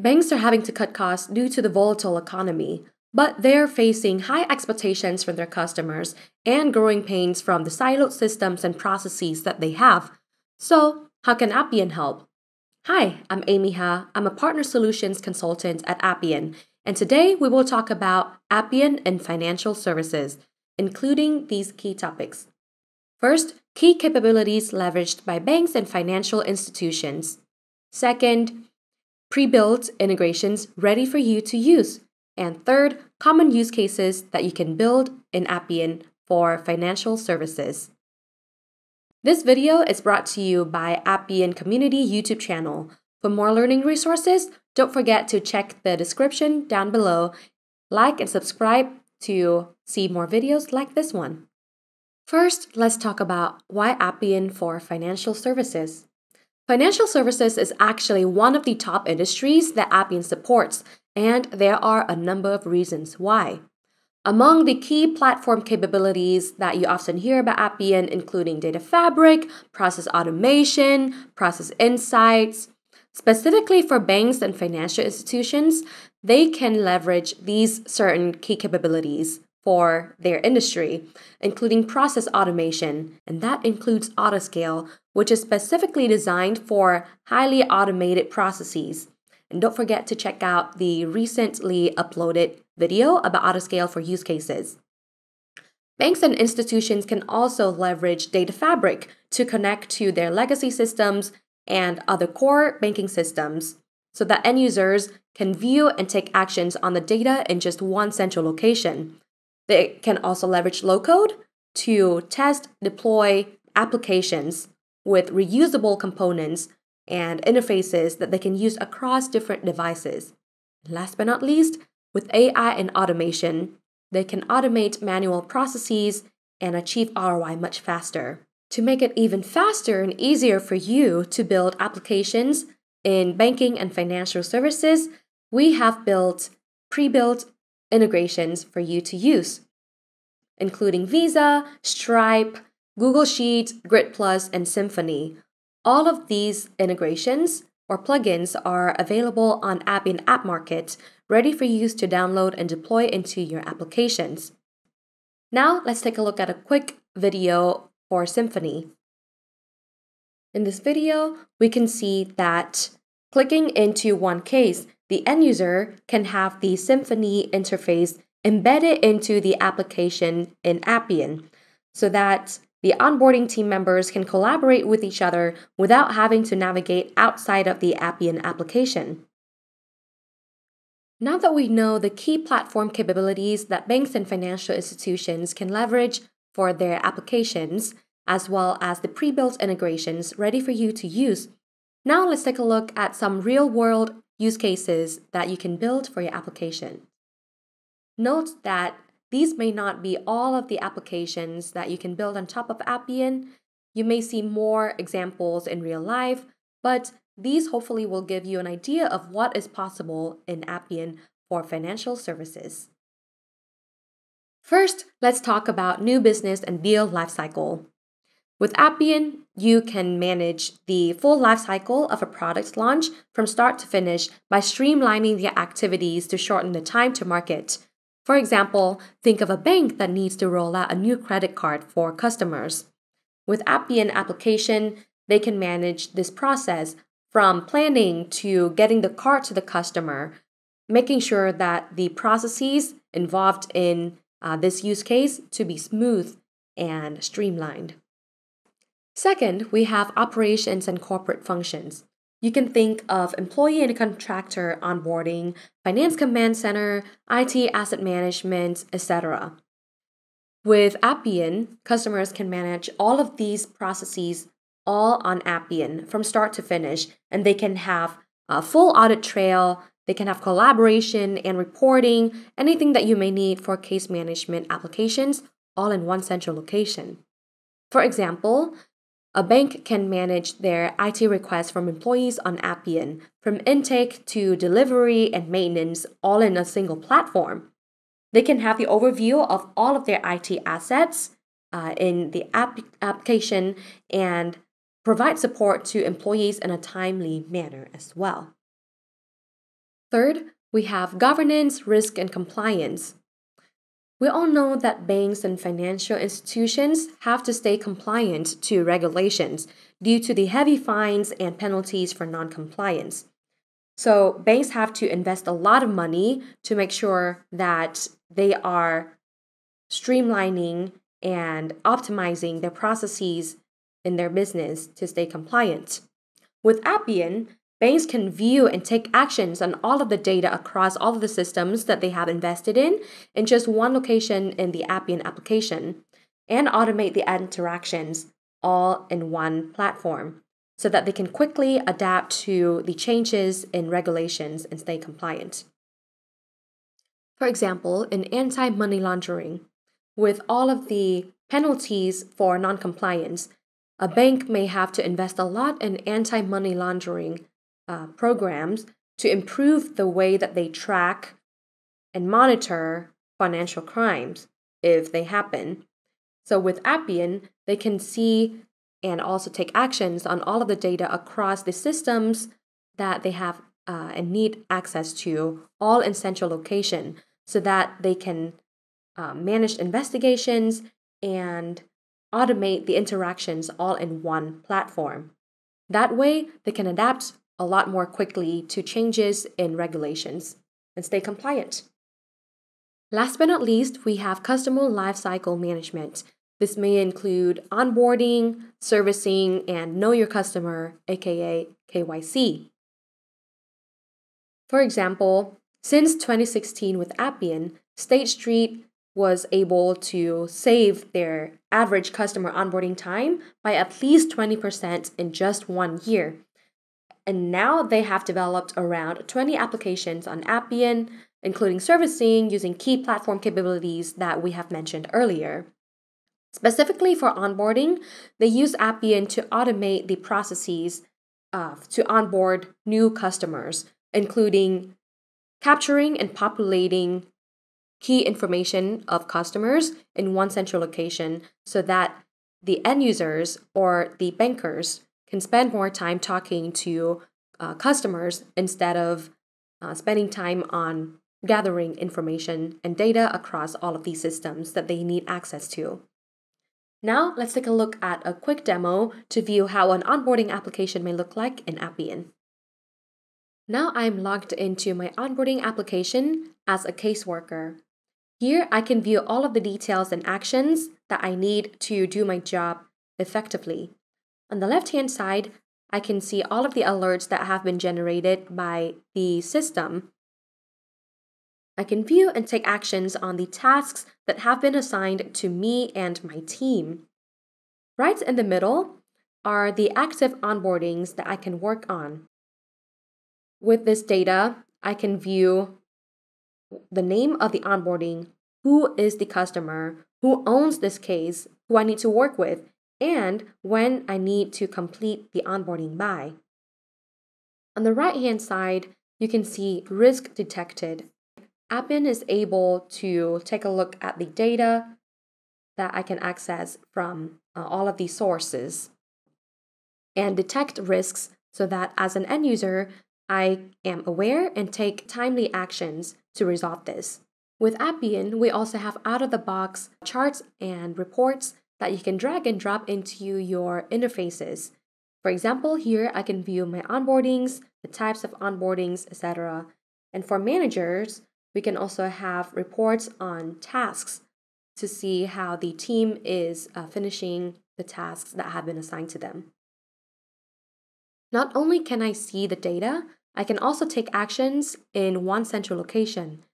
Banks are having to cut costs due to the volatile economy, but they're facing high expectations from their customers and growing pains from the siloed systems and processes that they have. So, how can Appian help? Hi, I'm Amy Ha. I'm a partner solutions consultant at Appian, and today we will talk about Appian and financial services, including these key topics. First, key capabilities leveraged by banks and financial institutions. Second, pre-built integrations ready for you to use. And third, common use cases that you can build in Appian for financial services. This video is brought to you by Appian Community YouTube channel. For more learning resources, don't forget to check the description down below, like and subscribe to see more videos like this one. First, let's talk about why Appian for financial services. Financial services is actually one of the top industries that Appian supports, and there are a number of reasons why. Among the key platform capabilities that you often hear about Appian, including data fabric, process automation, process insights, specifically for banks and financial institutions, they can leverage these certain key capabilities for their industry, including process automation, and that includes Autoscale, which is specifically designed for highly automated processes. And don't forget to check out the recently uploaded video about Autoscale for use cases. Banks and institutions can also leverage Data Fabric to connect to their legacy systems and other core banking systems so that end users can view and take actions on the data in just one central location. They can also leverage low code to test, deploy applications with reusable components and interfaces that they can use across different devices. Last but not least, with AI and automation, they can automate manual processes and achieve ROI much faster. To make it even faster and easier for you to build applications in banking and financial services, we have built pre built integrations for you to use, including Visa, Stripe, Google Sheets, Grid Plus, and Symphony. All of these integrations or plugins are available on Appian App Market, ready for use to download and deploy into your applications. Now, let's take a look at a quick video for Symphony. In this video, we can see that clicking into one case, the end user can have the Symphony interface embedded into the application in Appian so that the onboarding team members can collaborate with each other without having to navigate outside of the Appian application. Now that we know the key platform capabilities that banks and financial institutions can leverage for their applications, as well as the pre built integrations ready for you to use, now let's take a look at some real world use cases that you can build for your application. Note that these may not be all of the applications that you can build on top of Appian. You may see more examples in real life, but these hopefully will give you an idea of what is possible in Appian for financial services. First, let's talk about new business and deal lifecycle. With Appian, you can manage the full lifecycle of a product launch from start to finish by streamlining the activities to shorten the time to market. For example, think of a bank that needs to roll out a new credit card for customers. With Appian application, they can manage this process from planning to getting the card to the customer, making sure that the processes involved in uh, this use case to be smooth and streamlined. Second, we have operations and corporate functions. You can think of employee and contractor onboarding, finance command center, IT asset management, etc. With Appian, customers can manage all of these processes all on Appian from start to finish, and they can have a full audit trail, they can have collaboration and reporting, anything that you may need for case management applications, all in one central location. For example, a bank can manage their IT requests from employees on Appian, from intake to delivery and maintenance, all in a single platform. They can have the overview of all of their IT assets uh, in the app- application and provide support to employees in a timely manner as well. Third, we have governance, risk, and compliance. We all know that banks and financial institutions have to stay compliant to regulations due to the heavy fines and penalties for non-compliance. So, banks have to invest a lot of money to make sure that they are streamlining and optimizing their processes in their business to stay compliant. With Appian, banks can view and take actions on all of the data across all of the systems that they have invested in in just one location in the Appian application and automate the interactions all in one platform so that they can quickly adapt to the changes in regulations and stay compliant. For example, in anti money laundering, with all of the penalties for noncompliance, a bank may have to invest a lot in anti money laundering uh, programs to improve the way that they track and monitor financial crimes if they happen. So with Appian, they can see and also take actions on all of the data across the systems that they have uh, and need access to, all in central location, so that they can uh, manage investigations and automate the interactions all in one platform. That way, they can adapt a lot more quickly to changes in regulations and stay compliant. Last but not least, we have customer lifecycle management. This may include onboarding, servicing, and know your customer, aka KYC. For example, since 2016 with Appian, State Street was able to save their average customer onboarding time by at least 20% in just one year. And now they have developed around 20 applications on Appian, including servicing using key platform capabilities that we have mentioned earlier. Specifically for onboarding, they use Appian to automate the processes uh, to onboard new customers, including capturing and populating key information of customers in one central location so that the end users or the bankers can spend more time talking to uh, customers instead of uh, spending time on gathering information and data across all of these systems that they need access to. Now, let's take a look at a quick demo to view how an onboarding application may look like in Appian. Now I'm logged into my onboarding application as a caseworker. Here, I can view all of the details and actions that I need to do my job effectively. On the left-hand side, I can see all of the alerts that have been generated by the system. I can view and take actions on the tasks that have been assigned to me and my team. Right in the middle are the active onboardings that I can work on. With this data, I can view the name of the onboarding, who is the customer, who owns this case, who I need to work with, and when I need to complete the onboarding by. On the right hand side, you can see risk detected. Appian is able to take a look at the data that I can access from uh, all of these sources and detect risks so that as an end user, I am aware and take timely actions to resolve this. With Appian, we also have out of the box charts and reports that you can drag and drop into your interfaces. For example, here I can view my onboardings, the types of onboardings, etc. And for managers, we can also have reports on tasks to see how the team is uh, finishing the tasks that have been assigned to them. Not only can I see the data, I can also take actions in one central location.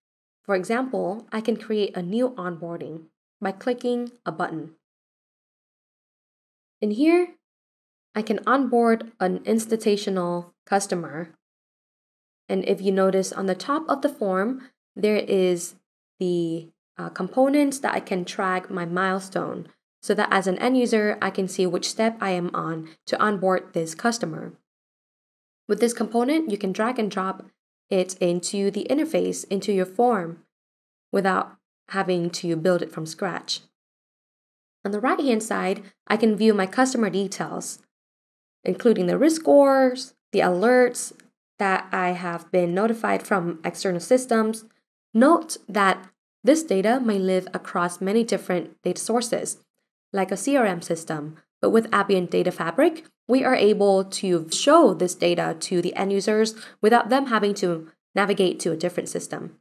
For example, I can create a new onboarding by clicking a button. In here, I can onboard an institutional customer. And if you notice on the top of the form, there is the uh, components that I can track my milestone so that as an end user, I can see which step I am on to onboard this customer. With this component, you can drag and drop it into the interface, into your form, without having to build it from scratch. On the right hand side, I can view my customer details, including the risk scores, the alerts, that I have been notified from external systems, note that this data may live across many different data sources, like a CRM system. But with Appian Data Fabric, we are able to show this data to the end users without them having to navigate to a different system.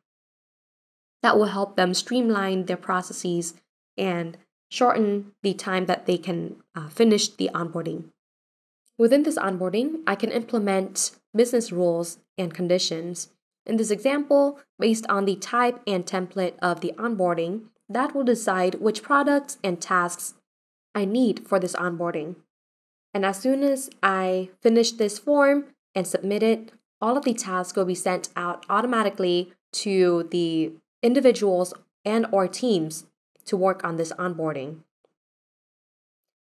That will help them streamline their processes and shorten the time that they can uh, finish the onboarding. Within this onboarding, I can implement business rules and conditions. In this example, based on the type and template of the onboarding, that will decide which products and tasks I need for this onboarding. And as soon as I finish this form and submit it, all of the tasks will be sent out automatically to the individuals and or teams to work on this onboarding.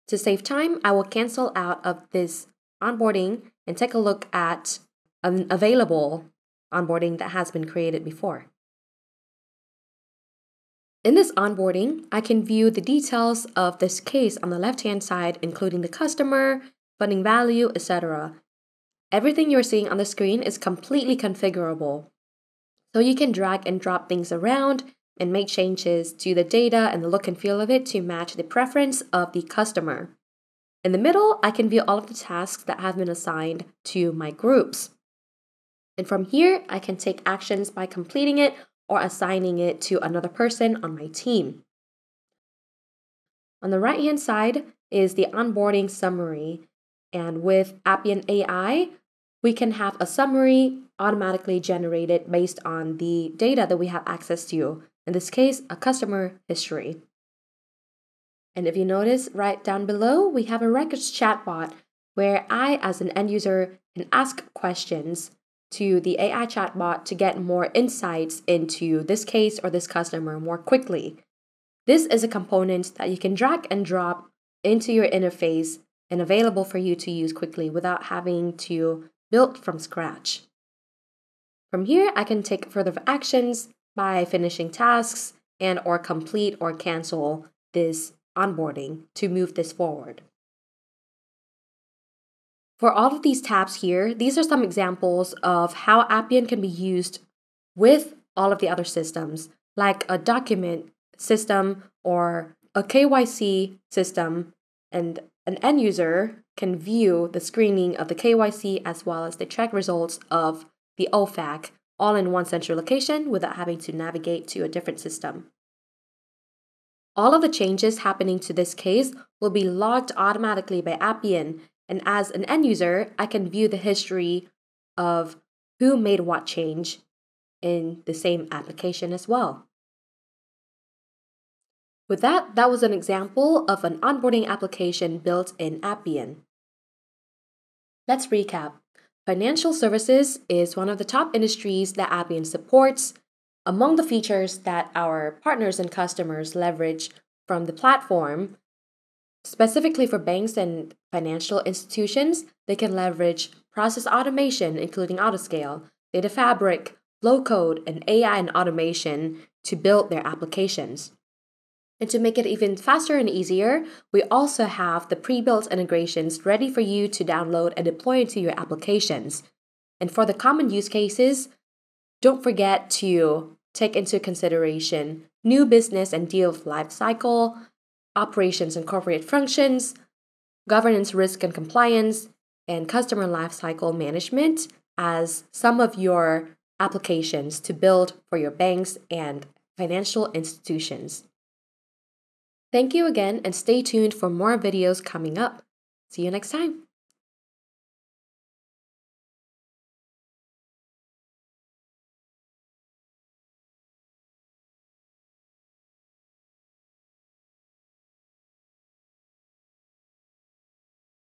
To save time, I will cancel out of this onboarding and take a look at an available onboarding that has been created before. In this onboarding, I can view the details of this case on the left-hand side, including the customer, funding value, etc. Everything you're seeing on the screen is completely configurable. So you can drag and drop things around and make changes to the data and the look and feel of it to match the preference of the customer. In the middle, I can view all of the tasks that have been assigned to my groups. And from here, I can take actions by completing it or assigning it to another person on my team. On the right hand side is the onboarding summary. And with Appian AI, we can have a summary automatically generated based on the data that we have access to in this case, a customer history. And if you notice right down below, we have a records chatbot where I, as an end user, can ask questions to the AI chatbot to get more insights into this case or this customer more quickly. This is a component that you can drag and drop into your interface and available for you to use quickly without having to build from scratch. From here, I can take further actions by finishing tasks and or complete or cancel this onboarding to move this forward. For all of these tabs here, these are some examples of how Appian can be used with all of the other systems, like a document system or a KYC system, and an end user can view the screening of the KYC as well as the check results of the OFAC all in one central location without having to navigate to a different system. All of the changes happening to this case will be logged automatically by Appian, and as an end user, I can view the history of who made what change in the same application as well. With that, that was an example of an onboarding application built in Appian. Let's recap. Financial services is one of the top industries that Appian supports. Among the features that our partners and customers leverage from the platform, specifically for banks and financial institutions, they can leverage process automation, including Autoscale, data fabric, low code, and AI and automation to build their applications. And to make it even faster and easier, we also have the pre-built integrations ready for you to download and deploy into your applications. And for the common use cases, don't forget to take into consideration new business and deal lifecycle, operations and corporate functions, governance risk and compliance, and customer lifecycle management as some of your applications to build for your banks and financial institutions. Thank you again and stay tuned for more videos coming up. See you next time.